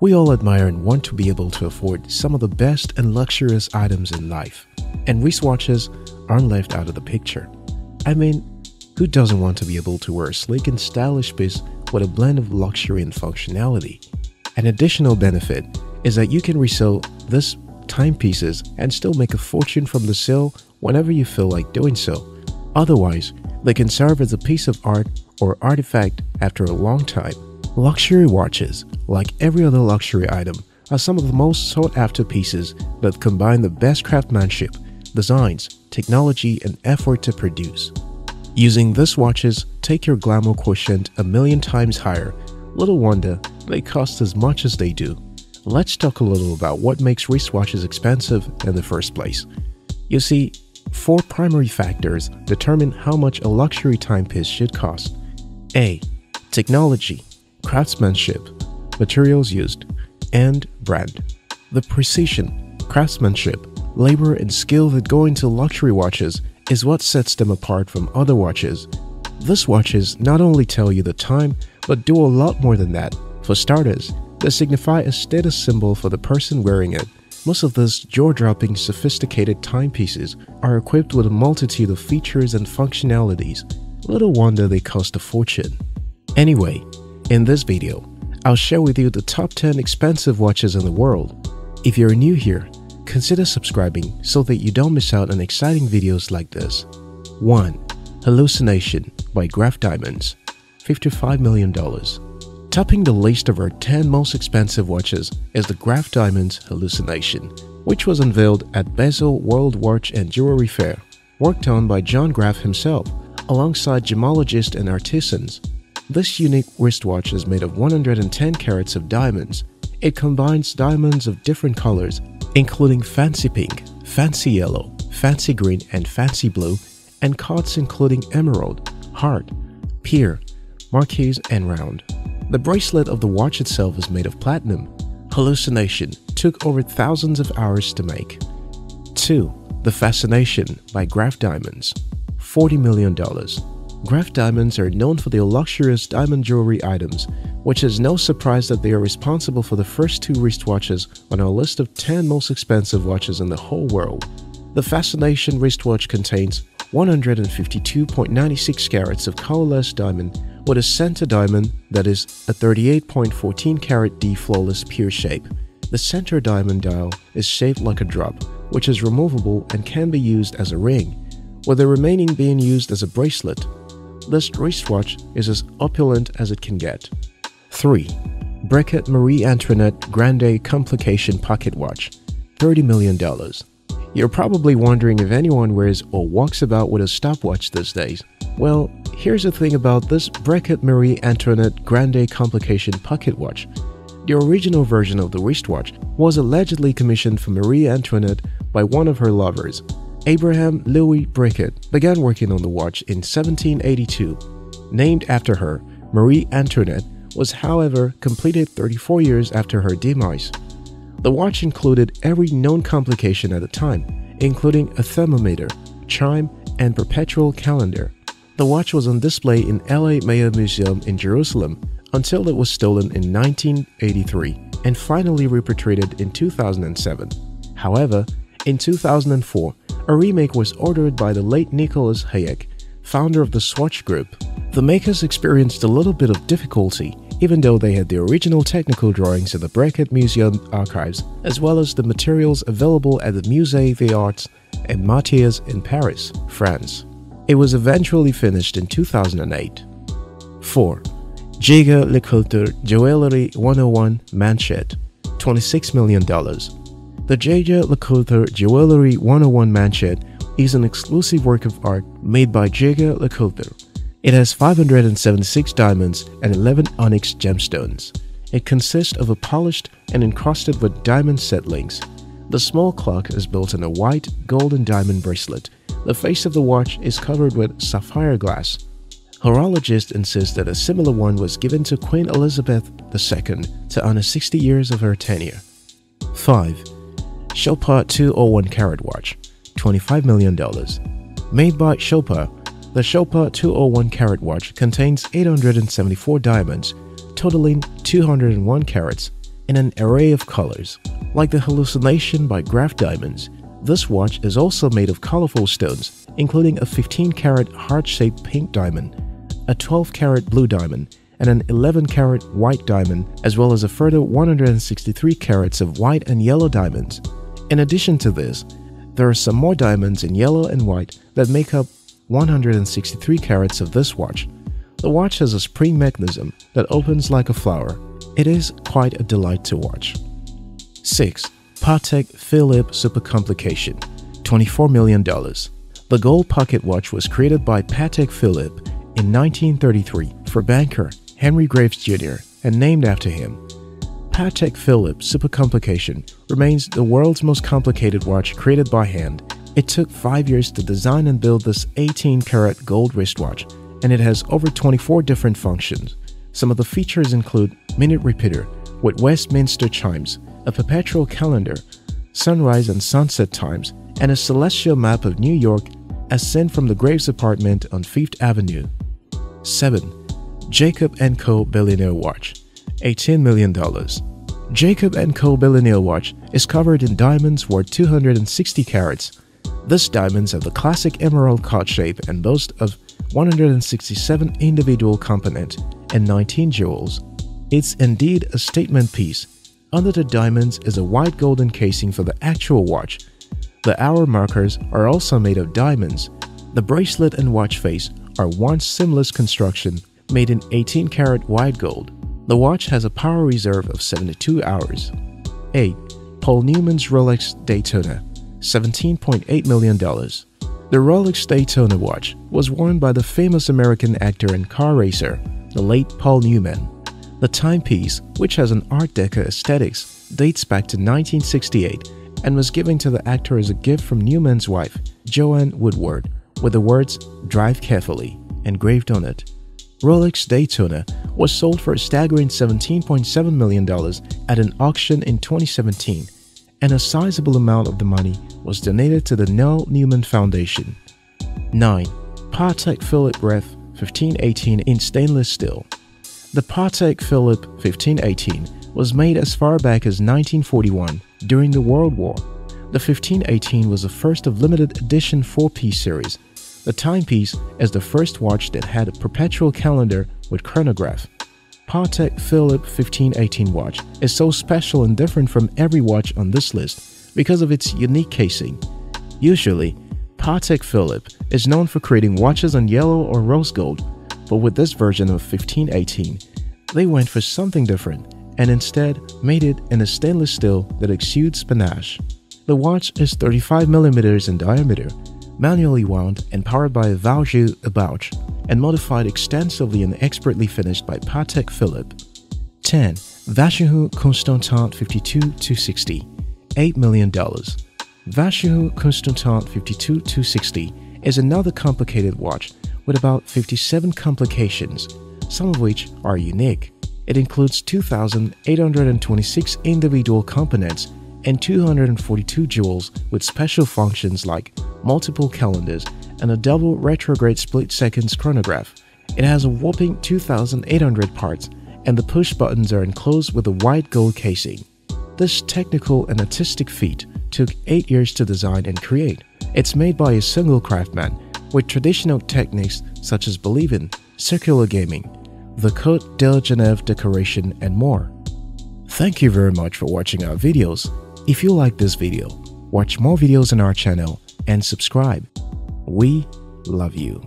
We all admire and want to be able to afford some of the best and luxurious items in life, and wristwatches aren't left out of the picture. I mean, who doesn't want to be able to wear a sleek and stylish piece with a blend of luxury and functionality? An additional benefit is that you can resell this timepieces and still make a fortune from the sale whenever you feel like doing so. Otherwise, they can serve as a piece of art or artifact after a long time. Luxury watches, like every other luxury item, are some of the most sought after pieces that combine the best craftsmanship, designs, technology, and effort to produce. Using these watches take your glamour quotient a million times higher. Little wonder they cost as much as they do. Let's talk a little about what makes wristwatches expensive in the first place. You see, four primary factors determine how much a luxury timepiece should cost. A. Technology, craftsmanship, materials used, and brand. The precision, craftsmanship, labor, and skill that go into luxury watches is what sets them apart from other watches. These watches not only tell you the time, but do a lot more than that. For starters, they signify a status symbol for the person wearing it. Most of these jaw-dropping sophisticated timepieces are equipped with a multitude of features and functionalities. Little wonder they cost a fortune. Anyway, in this video, I'll share with you the top 10 expensive watches in the world. If you're new here, consider subscribing so that you don't miss out on exciting videos like this. 1. Hallucination by Graff Diamonds $55 million Topping the list of our 10 most expensive watches is the Graff Diamonds Hallucination, which was unveiled at Basel World Watch and Jewelry Fair, worked on by John Graff himself, alongside gemologists and artisans. This unique wristwatch is made of 110 carats of diamonds. It combines diamonds of different colors, including fancy pink, fancy yellow, fancy green, and fancy blue, and cuts including emerald, heart, pear, marquise, and round. The bracelet of the watch itself is made of platinum. Hallucination took over thousands of hours to make. 2. The Fascination by Graff Diamonds $40 million. Graff Diamonds are known for their luxurious diamond jewelry items, which is no surprise that they are responsible for the first two wristwatches on our list of 10 most expensive watches in the whole world. The Fascination wristwatch contains 152.96 carats of colorless diamond with a center diamond that is a 38.14 carat D flawless pure shape. The center diamond dial is shaped like a drop, which is removable and can be used as a ring, with the remaining being used as a bracelet. This wristwatch is as opulent as it can get. 3. Breguet Marie Antoinette Grande Complication Pocket Watch $30 million. You're probably wondering if anyone wears or walks about with a stopwatch these days. Well, here's the thing about this Breguet Marie Antoinette Grande Complication Pocket Watch. The original version of the wristwatch was allegedly commissioned for Marie Antoinette by one of her lovers. Abraham Louis Breguet began working on the watch in 1782. Named after her, Marie Antoinette was however completed 34 years after her demise. The watch included every known complication at the time, including a thermometer, chime, and perpetual calendar. The watch was on display in L.A. Mayer Museum in Jerusalem until it was stolen in 1983 and finally repatriated in 2007. However, in 2004, a remake was ordered by the late Nicolas Hayek, founder of the Swatch Group. The makers experienced a little bit of difficulty even though they had the original technical drawings in the Breguet Museum archives, as well as the materials available at the Musée des Arts and Métiers in Paris, France. It was eventually finished in 2008. 4. Jaeger LeCoultre Jewelry 101 Manchette $26 million. The Jaeger LeCoultre Jewelry 101 Manchette is an exclusive work of art made by Jaeger LeCoultre it has 576 diamonds and 11 onyx gemstones. It consists of a polished and encrusted with diamond settlings. The small clock is built in a white, gold and diamond bracelet. The face of the watch is covered with sapphire glass. Horologists insist that a similar one was given to Queen Elizabeth II to honor 60 years of her tenure. 5. Chopard 201 Carat Watch $25 million. Made by Chopard, the Chopard 201 carat watch contains 874 diamonds, totaling 201 carats. in an array of colors. Like the hallucination by Graff Diamonds, this watch is also made of colorful stones, including a 15-carat heart-shaped pink diamond, a 12-carat blue diamond, and an 11-carat white diamond, as well as a further 163 carats of white and yellow diamonds. In addition to this, there are some more diamonds in yellow and white that make up 163 carats of this watch. The watch has a spring mechanism that opens like a flower. It is quite a delight to watch. 6. Patek Philippe Supercomplication $24 million. The gold pocket watch was created by Patek Philippe in 1933 for banker Henry Graves Jr. and named after him. Patek Philippe Super Complication remains the world's most complicated watch created by hand. It took 5 years to design and build this 18 karat gold wristwatch, and it has over 24 different functions. Some of the features include minute repeater with Westminster chimes, a perpetual calendar, sunrise and sunset times, and a celestial map of New York as sent from the Graves apartment on Fifth Avenue. 7. Jacob & Co. Billionaire Watch $18 million. Jacob & Co. Billionaire Watch is covered in diamonds worth 260 carats. These diamonds have the classic emerald cut shape and boast of 167 individual components and 19 jewels. It's indeed a statement piece. Under the diamonds is a white golden casing for the actual watch. The hour markers are also made of diamonds. The bracelet and watch face are one seamless construction made in 18 karat white gold. The watch has a power reserve of 72 hours. 8. Paul Newman's Rolex Daytona $17.8 million. The Rolex Daytona watch was worn by the famous American actor and car racer, the late Paul Newman. The timepiece, which has an Art Deco aesthetics, dates back to 1968 and was given to the actor as a gift from Newman's wife, Joanne Woodward, with the words Drive Carefully engraved on it. Rolex Daytona was sold for a staggering $17.7 million at an auction in 2017, and a sizable amount of the money was donated to the Nell Newman Foundation. 9. Patek Philippe Ref 1518 in stainless steel. The Patek Philippe 1518 was made as far back as 1941 during the World War. The 1518 was the first of limited edition 4-piece series the timepiece is the first watch that had a perpetual calendar with chronograph. Patek Philippe 1518 watch is so special and different from every watch on this list because of its unique casing. Usually, Patek Philippe is known for creating watches in yellow or rose gold, but with this version of 1518, they went for something different and instead made it in a stainless steel that exudes panache. The watch is 35mm in diameter manually wound and powered by a Valjoux ébauche, and modified extensively and expertly finished by Patek Philippe. 10. Vacheron Constantin 52-260 $8 million. Vacheron Constantin 52-260 is another complicated watch with about 57 complications, some of which are unique. It includes 2,826 individual components and 242 jewels with special functions like multiple calendars and a double retrograde split seconds chronograph. It has a whopping 2,800 parts and the push buttons are enclosed with a white gold casing. This technical and artistic feat took 8 years to design and create. It's made by a single craftsman with traditional techniques such as Bolivian, circular graining, the Côte de Genève decoration and more. Thank you very much for watching our videos. If you like this video, watch more videos on our channel and subscribe. We love you.